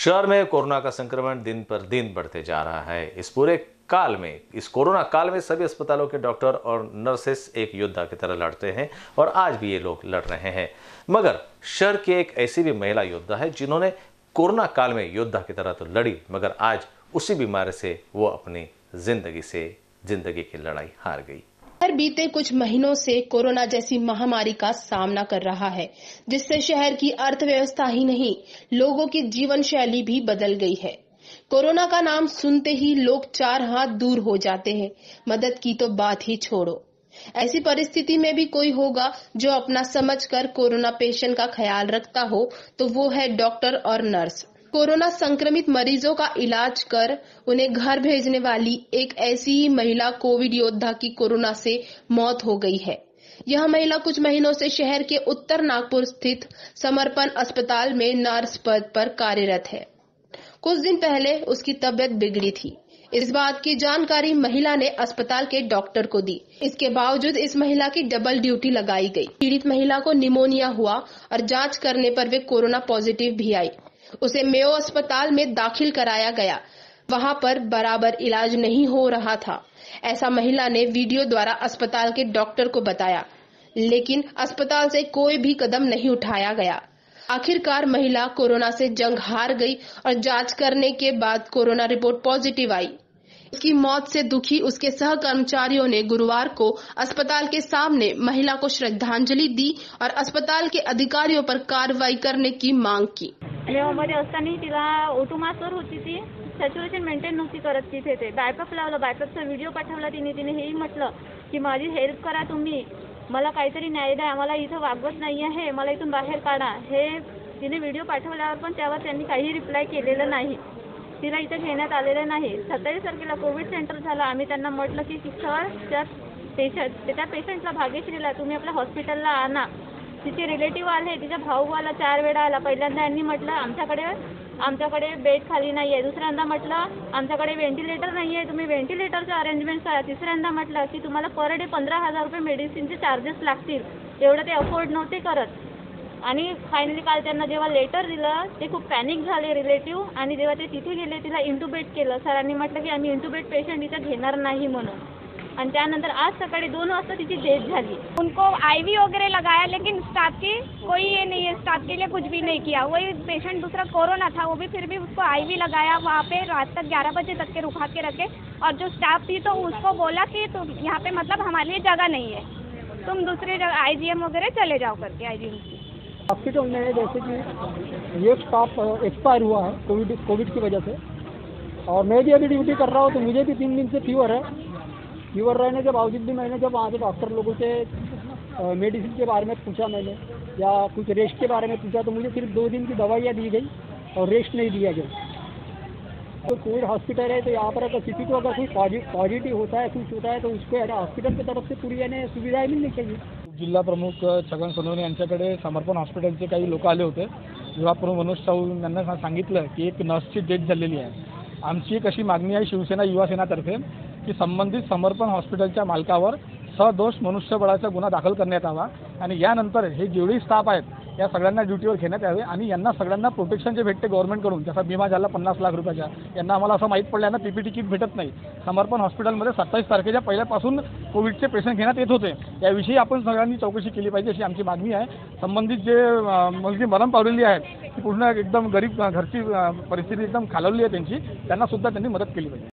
शहर में कोरोना का संक्रमण दिन पर दिन बढ़ते जा रहा है। इस पूरे काल में, इस कोरोना काल में सभी अस्पतालों के डॉक्टर और नर्सेस एक योद्धा की तरह लड़ते हैं और आज भी ये लोग लड़ रहे हैं। मगर शहर की एक ऐसी भी महिला योद्धा है जिन्होंने कोरोना काल में योद्धा की तरह तो लड़ी, मगर आज उसी बीमारी से वो अपनी ज़िंदगी से, ज़िंदगी की लड़ाई हार गई। शहर बीते कुछ महीनों से कोरोना जैसी महामारी का सामना कर रहा है, जिससे शहर की अर्थव्यवस्था ही नहीं, लोगों की जीवन शैली भी बदल गई है। कोरोना का नाम सुनते ही लोग चार हाथ दूर हो जाते हैं। मदद की तो बात ही छोड़ो। ऐसी परिस्थिति में भी कोई होगा जो अपना समझकर कोरोना पेशेंट का ख्याल रखता हो तो वो है डॉक्टर और नर्स। कोरोना संक्रमित मरीजों का इलाज कर उन्हें घर भेजने वाली एक ऐसी ही महिला कोविड योद्धा की कोरोना से मौत हो गई है। यह महिला कुछ महीनों से शहर के उत्तर नागपुर स्थित समर्पण अस्पताल में नर्स पद पर कार्यरत है। कुछ दिन पहले उसकी तबियत बिगड़ी थी। इस बात की जानकारी महिला ने अस्पताल के डॉक्टर को दी। इसके बावजूद इस महिला की डबल ड्यूटी लगाई गई। पीड़ित महिला को निमोनिया हुआ और जाँच करने पर वे कोरोना पॉजिटिव भी आई। उसे मेयो अस्पताल में दाखिल कराया गया। वहाँ पर बराबर इलाज नहीं हो रहा था। ऐसा महिला ने वीडियो द्वारा अस्पताल के डॉक्टर को बताया, लेकिन अस्पताल से कोई भी कदम नहीं उठाया गया। आखिरकार महिला कोरोना से जंग हार गई और जाँच करने के बाद कोरोना रिपोर्ट पॉजिटिव आई। उसकी मौत से दुखी उसके सह कर्मचारियों ने गुरुवार को अस्पताल के सामने महिला को श्रद्धांजलि दी और अस्पताल के अधिकारियों पर कार्रवाई करने की मांग की। मेवामध्ये असताना तिला ओटोमासवर होती ती सॅच्युरेशन मेंटेन नव्हती करत तिथे. ते बॅकअप लावलं बॅकअपचा व्हिडिओ पाठवला तिने. तिने हेही म्हटलं की माझी हेल्प करा तुम्ही. मला काहीतरी न्याय द्या. मला इथं वागवत नाही आहे. मला इथून बाहेर काढा. हे तिने व्हिडिओ पाठवल्यावर पण त्यावर त्यांनी काही रिप्लाय केलेलं नाही. तिला इथं घेण्यात आलेलं नाही. सत्तावीस तारखेला कोविड सेंटर झालं. आम्ही त्यांना म्हटलं की सर त्या पेशंट त्या पेशंटला भाग्यश्रीला तुम्ही आपल्या हॉस्पिटलला आणा. तिचे रिलेटिव्ह आले तिचा भाऊ आला चार वेळा आला. पहिल्यांदा यांनी म्हटलं आमच्याकडे आमच्याकडे बेड खाली नाही आहे दुसऱ्यांदा म्हटलं आमच्याकडे व्हेंटिलेटर नाही आहे तुम्ही व्हेंटिलेटरचं अरेंजमेंट करा. तिसऱ्यांदा म्हटलं की तुम्हाला पर डे पंधरा हजार रुपये मेडिसिनचे चार्जेस लागतील. एवढं ते अफोर्ड नव्हते करत. आणि फायनली काल त्यांना जेव्हा लेटर दिलं ते खूप पॅनिक झाले रिलेटिव्ह आणि जेव्हा ते तिथे गेले तिला इंटुबेट केलं. सरांनी म्हटलं की आम्ही इंटुबेट पेशंट इथं घेणार नाही म्हणून. आणि त्यानंतर आज सकाळी दोन वाजता तिची डेथ झाली. उनको आईवी वगैरह लगाया लेकिन स्टाफ की कोई ये नहीं है स्टाफ के लिए कुछ भी नहीं किया। वही पेशेंट दूसरा कोरोना था वो भी फिर भी उसको आईवी लगाया वहाँ पे रात तक 11 बजे तक के रुका के रखे। और जो स्टाफ थी तो उसको बोला कि तुम यहाँ पे मतलब हमारे लिए जगह नहीं है। तुम दूसरी जगह आईजीएम वगैरह चले जाओ करके आईजीएम की। हॉस्पिटल में जैसे कि ये स्टाफ एक्सपायर हुआ है कोविड कोविड की वजह से। और मैं भी अभी ड्यूटी कर रहा हूँ तो मुझे भी तीन दिन से फीवर है। फीवर रहने के बावजूद भी मैंने जब वहाँ के डॉक्टर लोगों से मेडिसिन के बारे में पूछा मैंने, या कुछ रेस्ट के बारे में पूछा तो मुझे सिर्फ़ दो दिन की दवाइयाँ दी गई और रेस्ट नहीं दिया गया। तो कोविड हॉस्पिटल है तो यहाँ पर अगर किसी को अगर कोई पॉजिटिव होता है, कुछ होता है तो उसको हॉस्पिटल की तरफ़ से पूरी यानी सुविधाएँ मिलनी चाहिए। जिल्हा प्रमुख छगन सोनवणे यांच्याकडे समर्पण हॉस्पिटलचे काही लोक आले होते विभाग प्रमुख मनोज साहू यांना सांगितलं की एक नर्सची डेथ झालेली आहे. आमची एक अशी मागणी आहे, शिवसेना युवा सेनातर्फे की संबंधित समर्पण हॉस्पिटलच्या मालकावर सदोष मनुष्यबळाचा गुन्हा दाखल करण्यात यावा आणि यानंतर हे जेवढे स्टाफ आहेत या सगळ्यांना ड्युटीवर घेण्यात यावे आणि यांना सगळ्यांना प्रोटेक्शन जे भेटते गव्हर्नमेंटकडून. जसा विमा झाला पन्नास लाख रुपयाचा. यांना आम्हाला असं माहीत पडलं ना पीपीटी किट भेटत नाही. समर्पण हॉस्पिटलमध्ये सत्तावीस तारखेच्या पहिल्यापासून कोविडचे पेशंट घेण्यात येत होते. याविषयी आपण सगळ्यांनी चौकशी केली पाहिजे अशी आमची मागणी आहे. संबंधित जे मुलगी म्हणजे मरण पावलेली आहे ती पूर्ण एकदम गरीब घरची परिस्थिती एकदम खालवली आहे त्यांची. त्यांना सुद्धा त्यांनी मदत केली पाहिजे.